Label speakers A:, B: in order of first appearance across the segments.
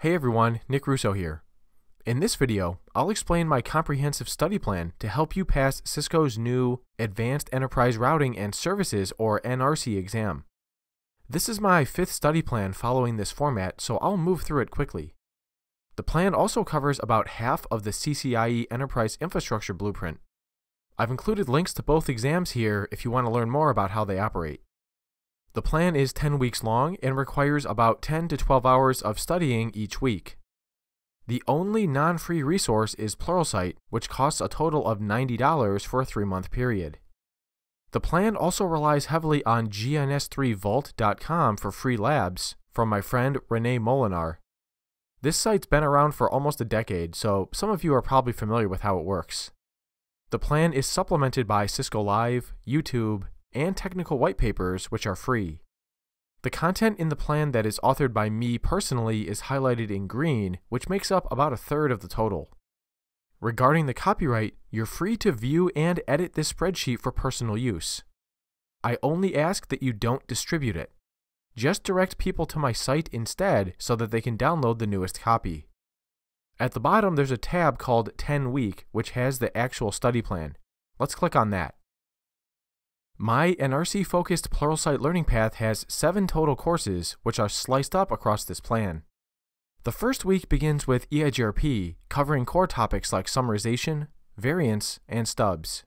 A: Hey everyone, Nick Russo here. In this video, I'll explain my comprehensive study plan to help you pass Cisco's new Advanced Enterprise Routing and Services or ENARSI exam. This is my fifth study plan following this format, so I'll move through it quickly. The plan also covers about half of the CCIE Enterprise Infrastructure Blueprint. I've included links to both exams here if you want to learn more about how they operate. The plan is 10 weeks long and requires about 10 to 12 hours of studying each week. The only non-free resource is Pluralsight, which costs a total of $90 for a three-month period. The plan also relies heavily on gns3vault.com for free labs from my friend Rene Molenaar. This site's been around for almost a decade, so some of you are probably familiar with how it works. The plan is supplemented by Cisco Live, YouTube, and technical white papers, which are free. The content in the plan that is authored by me personally is highlighted in green, which makes up about a third of the total. Regarding the copyright, you're free to view and edit this spreadsheet for personal use. I only ask that you don't distribute it. Just direct people to my site instead so that they can download the newest copy. At the bottom, there's a tab called 10 Week, which has the actual study plan. Let's click on that. My ENARSI focused Pluralsight learning path has seven total courses, which are sliced up across this plan. The first week begins with EIGRP, covering core topics like summarization, variance, and stubs.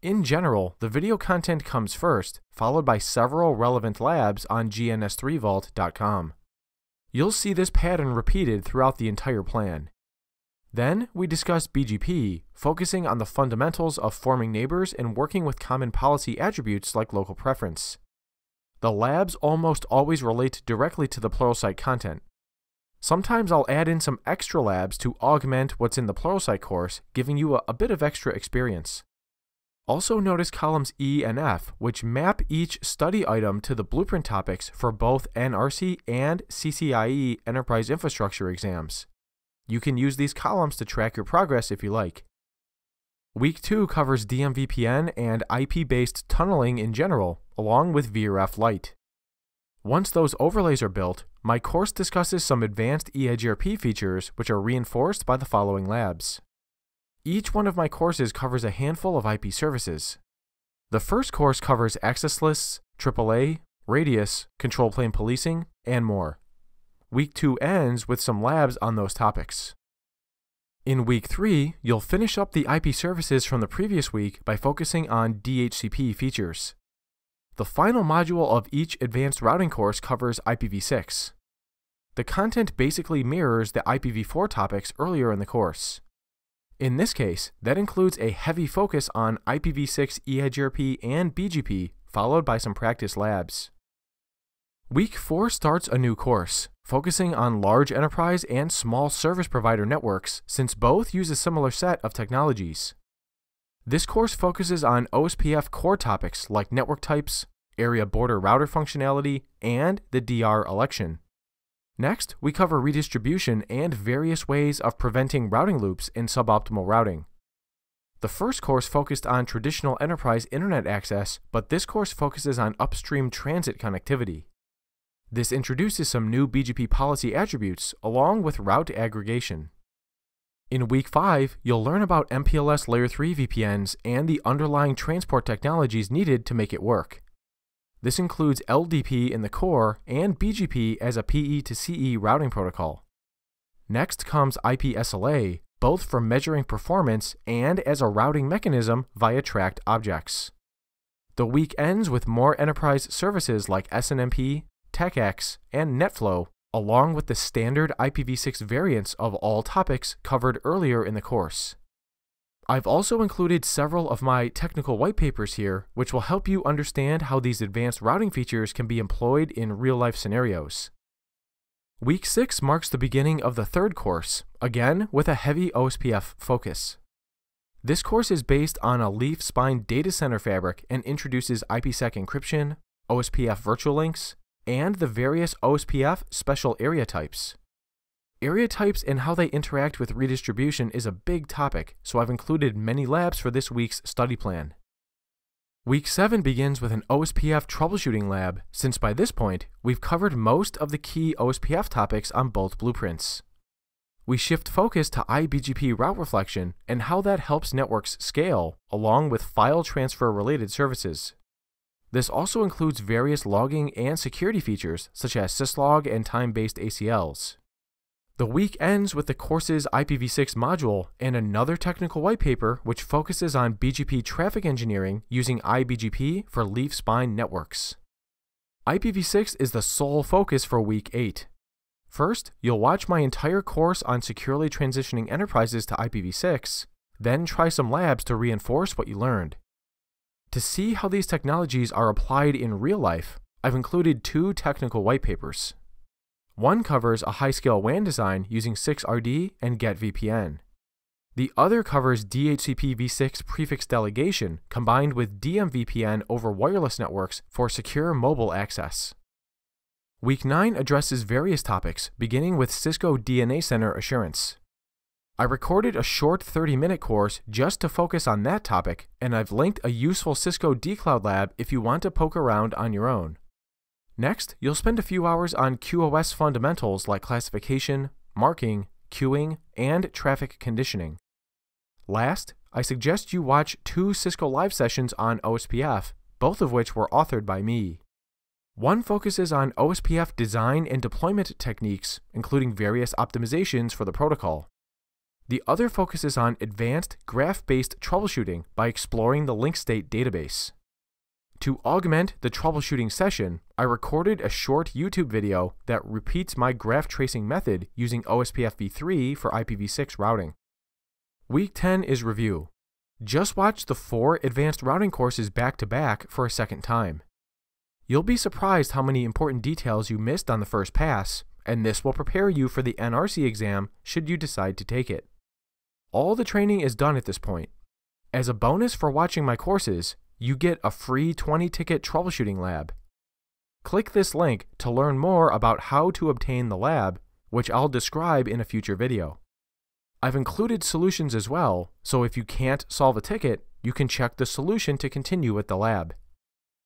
A: In general, the video content comes first, followed by several relevant labs on gns3vault.com. You'll see this pattern repeated throughout the entire plan. Then we discuss BGP, focusing on the fundamentals of forming neighbors and working with common policy attributes like local preference. The labs almost always relate directly to the Pluralsight content. Sometimes I'll add in some extra labs to augment what's in the Pluralsight course, giving you a, a bit of extra experience. Also notice columns E and F, which map each study item to the blueprint topics for both ENARSI and CCIE Enterprise Infrastructure exams. You can use these columns to track your progress if you like. Week 2 covers DMVPN and IP-based tunneling in general, along with VRF Lite. Once those overlays are built, my course discusses some advanced EIGRP features which are reinforced by the following labs. Each one of my courses covers a handful of IP services. The first course covers access lists, AAA, radius, control plane policing, and more. Week 2 ends with some labs on those topics. In week 3, you'll finish up the IP services from the previous week by focusing on DHCP features. The final module of each advanced routing course covers IPv6. The content basically mirrors the IPv4 topics earlier in the course. In this case, that includes a heavy focus on IPv6 EIGRP and BGP, followed by some practice labs. Week 4 starts a new course, focusing on large enterprise and small service provider networks since both use a similar set of technologies. This course focuses on OSPF core topics like network types, area border router functionality, and the DR election. Next, we cover redistribution and various ways of preventing routing loops in suboptimal routing. The first course focused on traditional enterprise internet access, but this course focuses on upstream transit connectivity. This introduces some new BGP policy attributes along with route aggregation. In week 5, you'll learn about MPLS Layer 3 VPNs and the underlying transport technologies needed to make it work. This includes LDP in the core and BGP as a PE to CE routing protocol. Next comes IPSLA, both for measuring performance and as a routing mechanism via tracked objects. The week ends with more enterprise services like SNMP, TACACS, and NetFlow, along with the standard IPv6 variants of all topics covered earlier in the course. I've also included several of my technical white papers here, which will help you understand how these advanced routing features can be employed in real-life scenarios. Week 6 marks the beginning of the third course, again with a heavy OSPF focus. This course is based on a leaf spine data center fabric and introduces IPsec encryption, OSPF virtual links, and the various OSPF special area types. Area types and how they interact with redistribution is a big topic, so I've included many labs for this week's study plan. Week 7 begins with an OSPF troubleshooting lab, since by this point, we've covered most of the key OSPF topics on both blueprints. We shift focus to iBGP route reflection and how that helps networks scale, along with file transfer related services. This also includes various logging and security features such as syslog and time-based ACLs. The week ends with the course's IPv6 module and another technical white paper which focuses on BGP traffic engineering using iBGP for leaf spine networks. IPv6 is the sole focus for week 8. First, you'll watch my entire course on securely transitioning enterprises to IPv6, then try some labs to reinforce what you learned. To see how these technologies are applied in real life, I've included two technical white papers. One covers a high-scale WAN design using 6RD and GetVPN. The other covers DHCP v6 prefix delegation combined with DMVPN over wireless networks for secure mobile access. Week 9 addresses various topics, beginning with Cisco DNA Center Assurance. I recorded a short 30 minute course just to focus on that topic, and I've linked a useful Cisco dCloud lab if you want to poke around on your own. Next, you'll spend a few hours on QoS fundamentals like classification, marking, queuing, and traffic conditioning. Last, I suggest you watch two Cisco live sessions on OSPF, both of which were authored by me. One focuses on OSPF design and deployment techniques, including various optimizations for the protocol. The other focuses on advanced graph-based troubleshooting by exploring the link state database. To augment the troubleshooting session, I recorded a short YouTube video that repeats my graph tracing method using OSPF v3 for IPv6 routing. Week 10 is review. Just watch the four advanced routing courses back to back for a second time. You'll be surprised how many important details you missed on the first pass, and this will prepare you for the ENARSI exam should you decide to take it. All the training is done at this point. As a bonus for watching my courses, you get a free 20 ticket troubleshooting lab. Click this link to learn more about how to obtain the lab, which I'll describe in a future video. I've included solutions as well, so if you can't solve a ticket, you can check the solution to continue with the lab.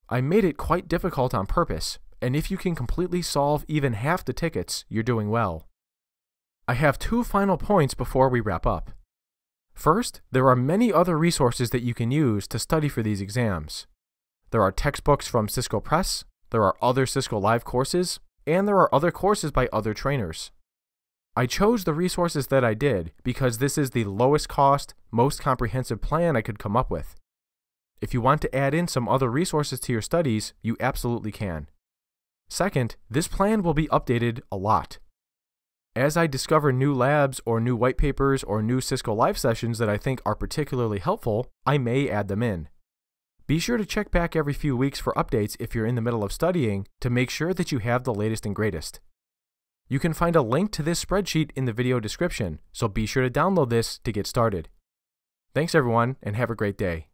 A: I made it quite difficult on purpose, and if you can completely solve even half the tickets, you're doing well. I have two final points before we wrap up. First, there are many other resources that you can use to study for these exams. There are textbooks from Cisco Press, there are other Cisco Live courses, and there are other courses by other trainers. I chose the resources that I did because this is the lowest cost, most comprehensive plan I could come up with. If you want to add in some other resources to your studies, you absolutely can. Second, this plan will be updated a lot. As I discover new labs or new white papers or new Cisco Live sessions that I think are particularly helpful, I may add them in. Be sure to check back every few weeks for updates if you're in the middle of studying to make sure that you have the latest and greatest. You can find a link to this spreadsheet in the video description, so be sure to download this to get started. Thanks everyone, and have a great day.